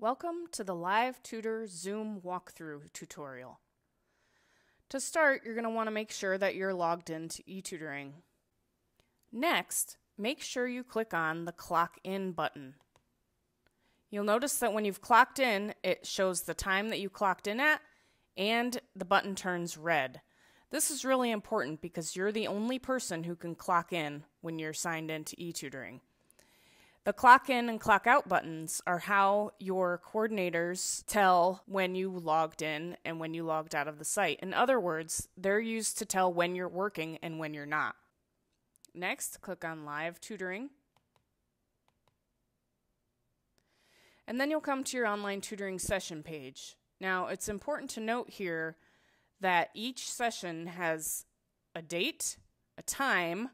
Welcome to the Live Tutor Zoom walkthrough tutorial. To start, you're going to want to make sure that you're logged into eTutoring. Next, make sure you click on the Clock In button. You'll notice that when you've clocked in, it shows the time that you clocked in at and the button turns red. This is really important because you're the only person who can clock in when you're signed into eTutoring. The clock in and clock out buttons are how your coordinators tell when you logged in and when you logged out of the site. In other words, they're used to tell when you're working and when you're not. Next, click on Live Tutoring. And then you'll come to your online tutoring session page. Now, it's important to note here that each session has a date, a time,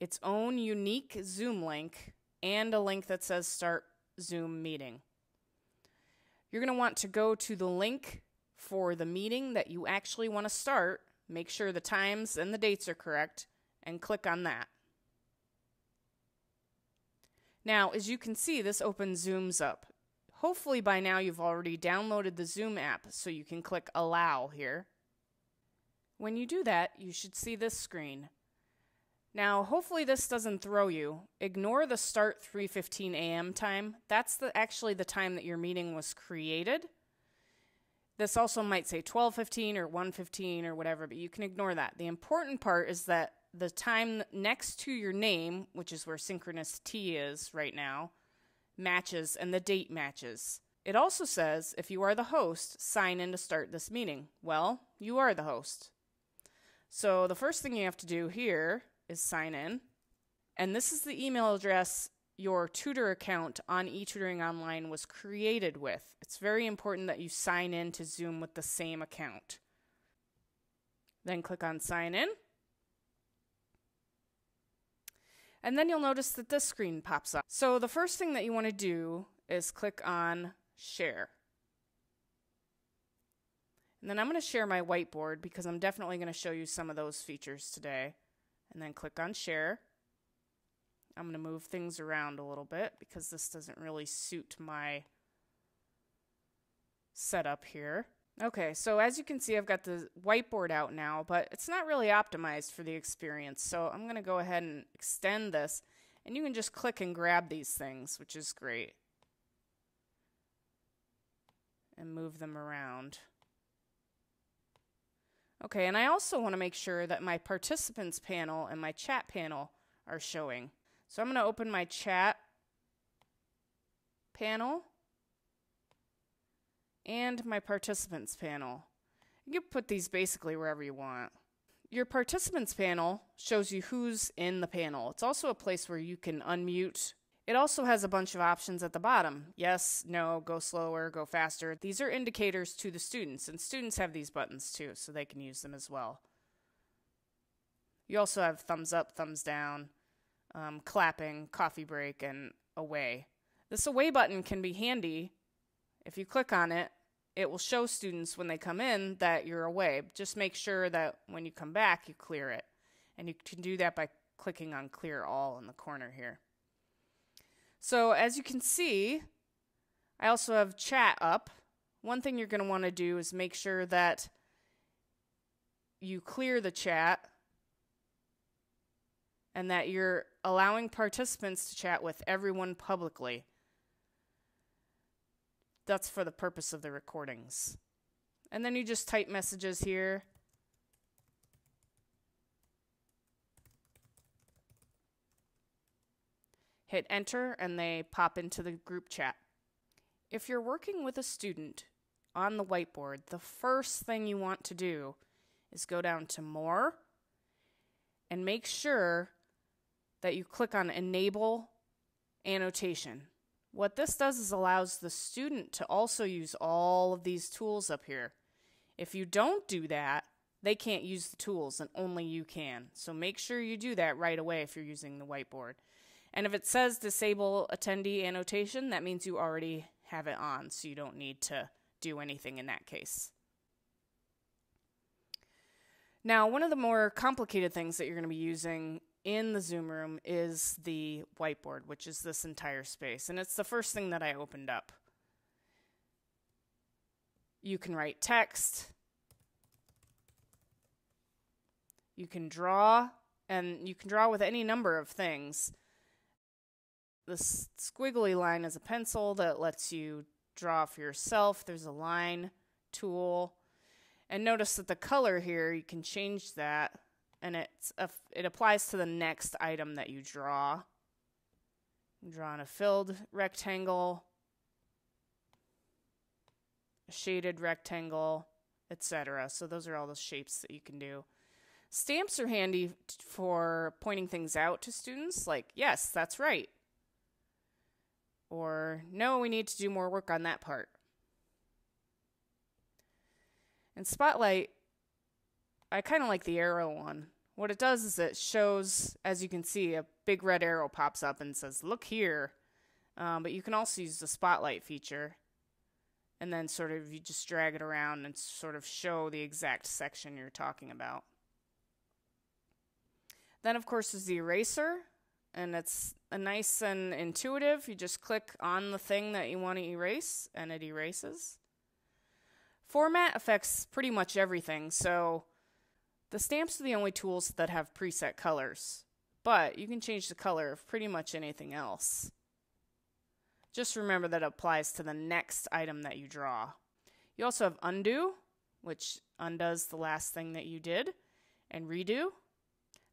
its own unique Zoom link, and a link that says Start Zoom Meeting. You're going to want to go to the link for the meeting that you actually want to start, make sure the times and the dates are correct, and click on that. Now, as you can see, this opens Zooms up. Hopefully by now you've already downloaded the Zoom app, so you can click Allow here. When you do that, you should see this screen. Now, hopefully this doesn't throw you. Ignore the start 3:15 a.m. time. That's the actually the time that your meeting was created. This also might say 12:15 or 1:15 or whatever, but you can ignore that. The important part is that the time next to your name, which is where synchronous T is right now, matches and the date matches. It also says if you are the host, sign in to start this meeting. Well, you are the host. So the first thing you have to do here is sign in. And this is the email address your tutor account on eTutoring Online was created with. It's very important that you sign in to Zoom with the same account. Then click on Sign In. And then you'll notice that this screen pops up. So the first thing that you want to do is click on Share. And then I'm going to share my whiteboard because I'm definitely going to show you some of those features today and then click on share. I'm going to move things around a little bit because this doesn't really suit my setup here. Okay, so as you can see, I've got the whiteboard out now, but it's not really optimized for the experience. So I'm going to go ahead and extend this, and you can just click and grab these things, which is great, and move them around. Okay, and I also want to make sure that my participants panel and my chat panel are showing. So I'm going to open my chat panel and my participants panel. You can put these basically wherever you want. Your participants panel shows you who's in the panel. It's also a place where you can unmute it also has a bunch of options at the bottom. Yes, no, go slower, go faster. These are indicators to the students, and students have these buttons too, so they can use them as well. You also have thumbs up, thumbs down, um, clapping, coffee break, and away. This away button can be handy. If you click on it, it will show students when they come in that you're away. Just make sure that when you come back, you clear it. And you can do that by clicking on clear all in the corner here. So as you can see, I also have chat up. One thing you're going to want to do is make sure that you clear the chat and that you're allowing participants to chat with everyone publicly. That's for the purpose of the recordings. And then you just type messages here. Hit enter, and they pop into the group chat. If you're working with a student on the whiteboard, the first thing you want to do is go down to More and make sure that you click on Enable Annotation. What this does is allows the student to also use all of these tools up here. If you don't do that, they can't use the tools and only you can. So make sure you do that right away if you're using the whiteboard. And if it says disable attendee annotation, that means you already have it on, so you don't need to do anything in that case. Now, one of the more complicated things that you're going to be using in the Zoom room is the whiteboard, which is this entire space. And it's the first thing that I opened up. You can write text. You can draw, and you can draw with any number of things. The squiggly line is a pencil that lets you draw for yourself. There's a line tool. And notice that the color here, you can change that and it's a, it applies to the next item that you draw. Draw a filled rectangle, a shaded rectangle, etc. So those are all the shapes that you can do. Stamps are handy for pointing things out to students, like, yes, that's right. Or, no, we need to do more work on that part. And Spotlight, I kind of like the arrow one. What it does is it shows, as you can see, a big red arrow pops up and says, look here. Um, but you can also use the spotlight feature and then sort of you just drag it around and sort of show the exact section you're talking about. Then, of course, is the eraser, and it's a nice and intuitive. You just click on the thing that you want to erase, and it erases. Format affects pretty much everything, so the stamps are the only tools that have preset colors, but you can change the color of pretty much anything else. Just remember that applies to the next item that you draw. You also have undo, which undoes the last thing that you did, and redo.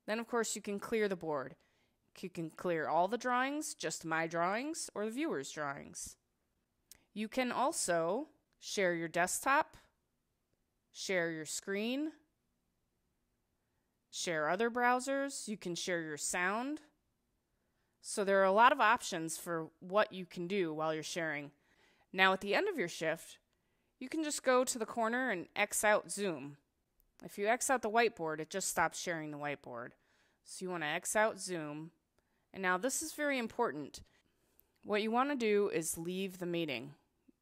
Then, of course, you can clear the board. You can clear all the drawings, just my drawings, or the viewer's drawings. You can also share your desktop, share your screen, share other browsers, you can share your sound. So there are a lot of options for what you can do while you're sharing. Now, at the end of your shift, you can just go to the corner and X out Zoom. If you X out the whiteboard, it just stops sharing the whiteboard. So you want to X out Zoom. And now this is very important. What you want to do is leave the meeting.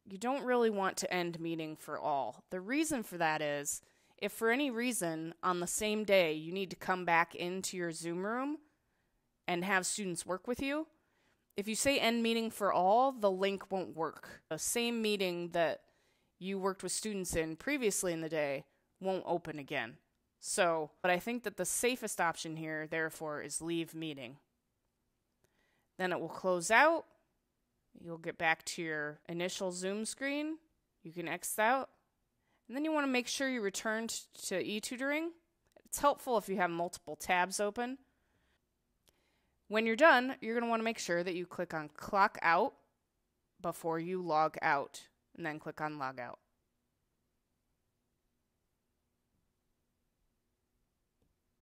You don't really want to end meeting for all. The reason for that is if for any reason on the same day you need to come back into your Zoom room and have students work with you, if you say end meeting for all, the link won't work. The same meeting that you worked with students in previously in the day won't open again. So, but I think that the safest option here, therefore, is leave meeting. Then it will close out. You'll get back to your initial Zoom screen. You can X out and then you want to make sure you return to eTutoring. It's helpful if you have multiple tabs open. When you're done, you're going to want to make sure that you click on Clock Out before you log out, and then click on Log Out.